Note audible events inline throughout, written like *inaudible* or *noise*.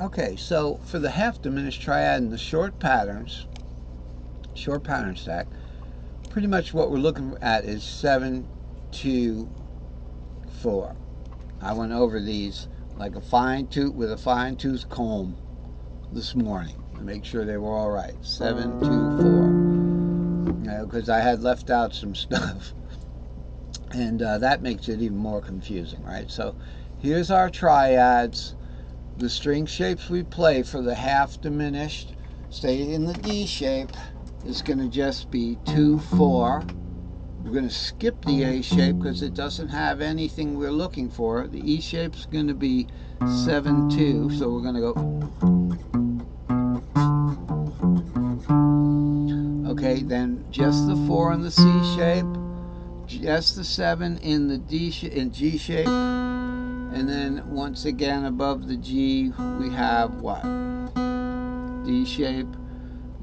Okay, so for the half diminished triad and the short patterns, short pattern stack, pretty much what we're looking at is 7, 2, 4. I went over these like a fine tooth with a fine tooth comb this morning to make sure they were all right. 7, 2, 4. Because I had left out some *laughs* stuff. And uh, that makes it even more confusing, right? So here's our triads the string shapes we play for the half diminished, stay in the D shape, is going to just be 2, 4. We're going to skip the A shape because it doesn't have anything we're looking for. The E shape is going to be 7, 2, so we're going to go. Okay, then just the 4 in the C shape, just the 7 in the D in G shape, and then once again above the G we have what? D shape,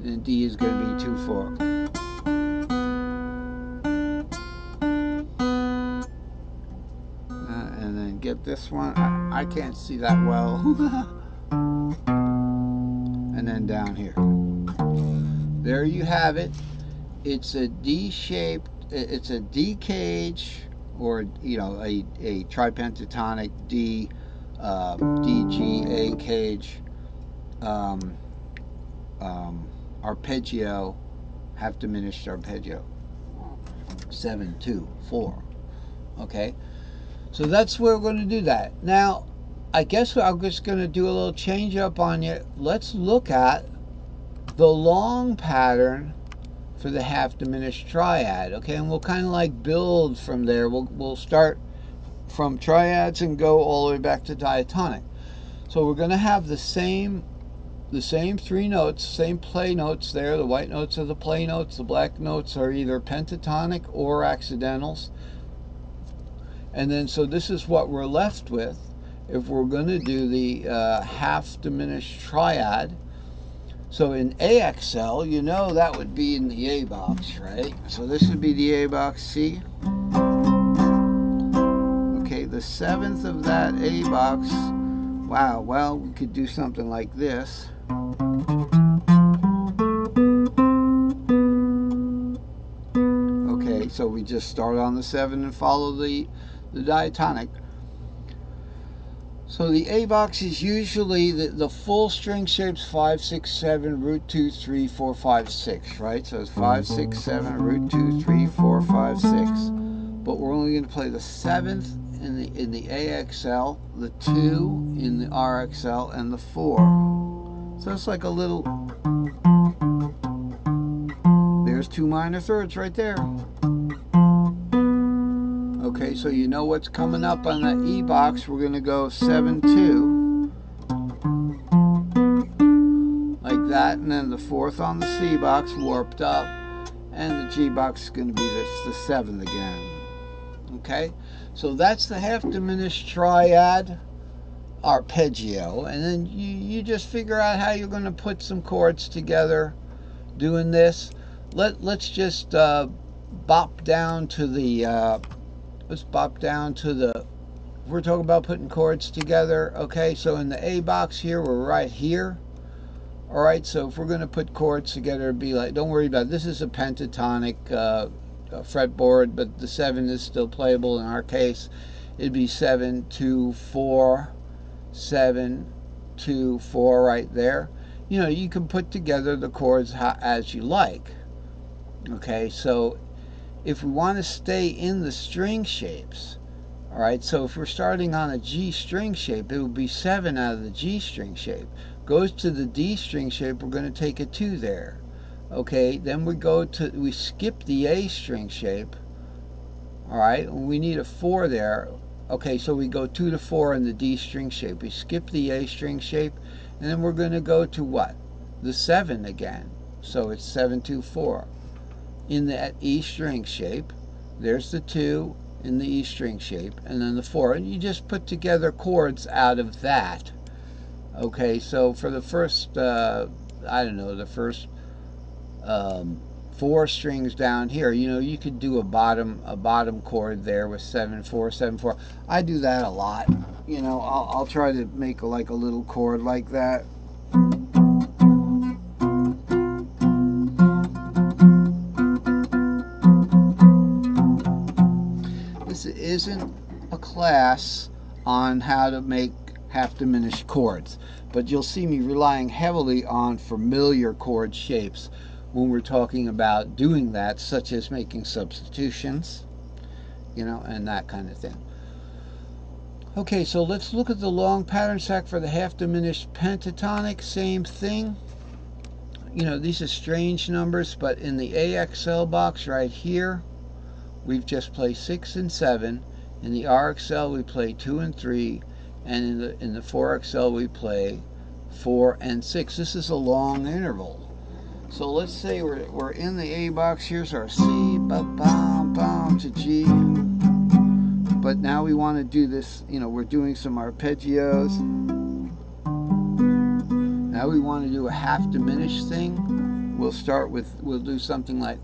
and D is going to be 2, 4. Uh, and then get this one. I, I can't see that well. *laughs* and then down here. There you have it. It's a D-shaped, it's a D cage or you know a, a tripentatonic D uh, DGA cage um, um, arpeggio half diminished arpeggio. Seven two four. Okay? So that's where we're going to do that. Now I guess I'm just going to do a little change up on you. Let's look at the long pattern for the half diminished triad. Okay, and we'll kind of like build from there. We'll, we'll start from triads and go all the way back to diatonic. So we're going to have the same the same three notes, same play notes there. The white notes are the play notes. The black notes are either pentatonic or accidentals. And then so this is what we're left with if we're going to do the uh, half diminished triad so in AXL, you know that would be in the A box, right? So this would be the A box C. Okay, the seventh of that A box, wow, well, we could do something like this. Okay, so we just start on the seven and follow the, the diatonic. So the A box is usually the, the full string shapes 5, 6, 7, root 2, 3, 4, 5, 6, right? So it's 5, 6, 7, root 2, 3, 4, 5, 6. But we're only going to play the 7th in the, in the AXL, the 2 in the RXL, and the 4. So it's like a little... There's two minor thirds right there. Okay, so you know what's coming up on the E box. We're going to go 7 2. Like that, and then the fourth on the C box warped up, and the G box is going to be this, the seventh again. Okay, so that's the half diminished triad arpeggio, and then you, you just figure out how you're going to put some chords together doing this. Let, let's just uh, bop down to the. Uh, let's bop down to the we're talking about putting chords together okay? So in the A box here we're right here. All right so if we're going to put chords together it'd be like don't worry about it. this is a pentatonic uh, fretboard but the 7 is still playable in our case. It'd be 7 2 4 7 2 4 right there. You know you can put together the chords as you like okay? So if we want to stay in the string shapes, all right, so if we're starting on a G string shape, it would be 7 out of the G string shape. Goes to the D string shape, we're going to take a 2 there. Okay, then we go to, we skip the A string shape. All right, we need a 4 there. Okay, so we go 2 to 4 in the D string shape. We skip the A string shape, and then we're going to go to what? The 7 again. So it's 7, 2, 4 in that E string shape. There's the two in the E string shape, and then the four. And you just put together chords out of that. Okay, so for the first, uh, I don't know, the first um, four strings down here, you know, you could do a bottom a bottom chord there with seven four seven four. I do that a lot. you know, I'll, I'll try to make like a little chord like that. Class on how to make half diminished chords, but you'll see me relying heavily on familiar chord shapes when we're talking about doing that, such as making substitutions, you know, and that kind of thing. Okay, so let's look at the long pattern stack for the half diminished pentatonic. Same thing. You know, these are strange numbers, but in the AXL box right here, we've just played 6 and 7. In the RXL, we play 2 and 3. And in the, in the 4XL, we play 4 and 6. This is a long interval. So let's say we're, we're in the A box. Here's our C, ba, bum, bum, to G but now we want to do this, you know, we're doing some arpeggios. Now we want to do a half diminished thing. We'll start with, we'll do something like.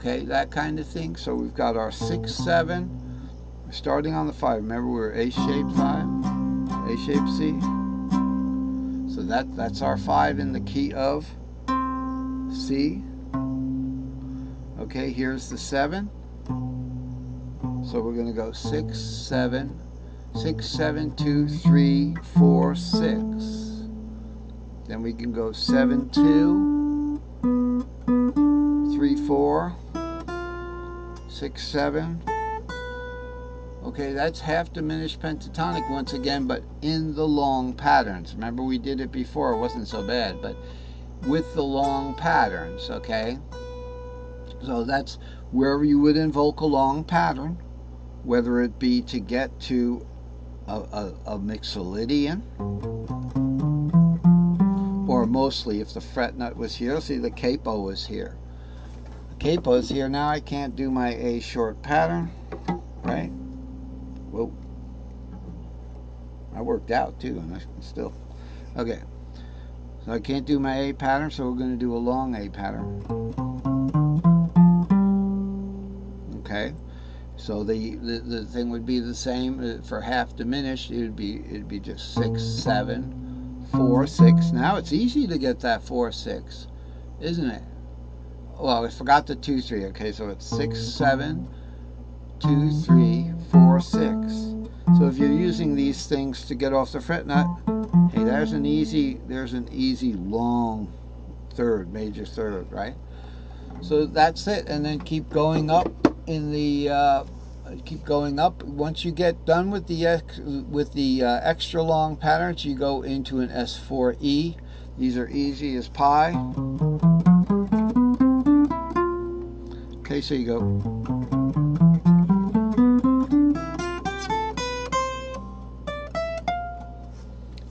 Okay, that kind of thing. So we've got our 6, 7. We're starting on the 5. Remember, we are A-shaped 5, A-shaped C. So that, that's our 5 in the key of C. Okay, here's the 7. So we're going to go 6, 7, 6, 7, 2, 3, 4, 6. Then we can go 7, 2, 3, 4, 6, 7. Okay, that's half diminished pentatonic once again, but in the long patterns. Remember we did it before, it wasn't so bad, but with the long patterns, okay? So that's wherever you would invoke a long pattern, whether it be to get to a, a, a mixolydian, or mostly if the fret nut was here, see the capo was here. The capo is here, now I can't do my A short pattern, right? Whoa. I worked out too, and I still, okay. So I can't do my A pattern, so we're going to do a long A pattern. Okay, so the, the, the thing would be the same uh, for half diminished. It would be it'd be just six, seven, four, six. Now it's easy to get that four, six, isn't it? Well, I forgot the two, three. Okay, so it's six, seven, two, three, four, six. So if you're using these things to get off the fret nut, hey, there's an easy, there's an easy long third, major third, right? So that's it, and then keep going up in the, uh, keep going up. Once you get done with the ex, with the uh, extra long patterns, you go into an S4E. These are easy as pie. Okay, so you go.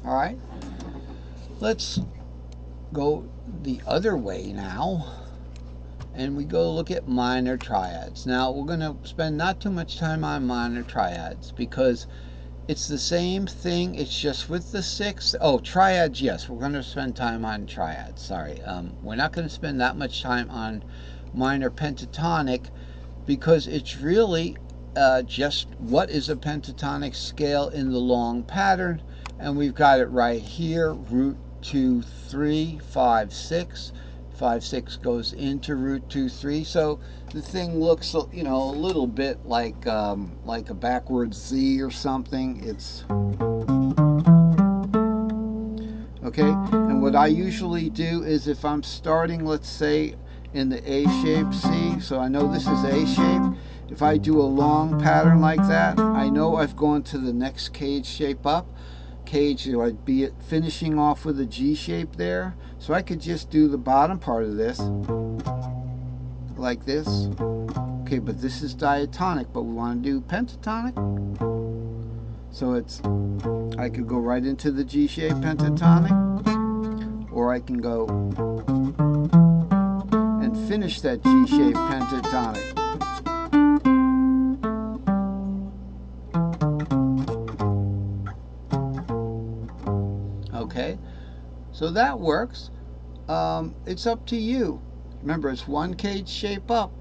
All right. Let's go the other way now and we go look at minor triads. Now we're going to spend not too much time on minor triads because it's the same thing. It's just with the six. Oh, triads, yes. We're going to spend time on triads. Sorry. Um, we're not going to spend that much time on minor pentatonic because it's really uh, just what is a pentatonic scale in the long pattern. And we've got it right here, root two, three, five, six. Five, six goes into root two, three. So the thing looks, you know, a little bit like um, like a backwards Z or something. It's okay. And what I usually do is if I'm starting, let's say, in the A shape C, so I know this is A shape. If I do a long pattern like that, I know I've gone to the next cage shape up cage, you know, I'd be finishing off with a G shape there. So I could just do the bottom part of this like this. Okay, but this is diatonic, but we want to do pentatonic. So it's, I could go right into the G shape pentatonic, or I can go finish that G shape pentatonic. Okay, so that works. Um, it's up to you. Remember, it's one cage shape up.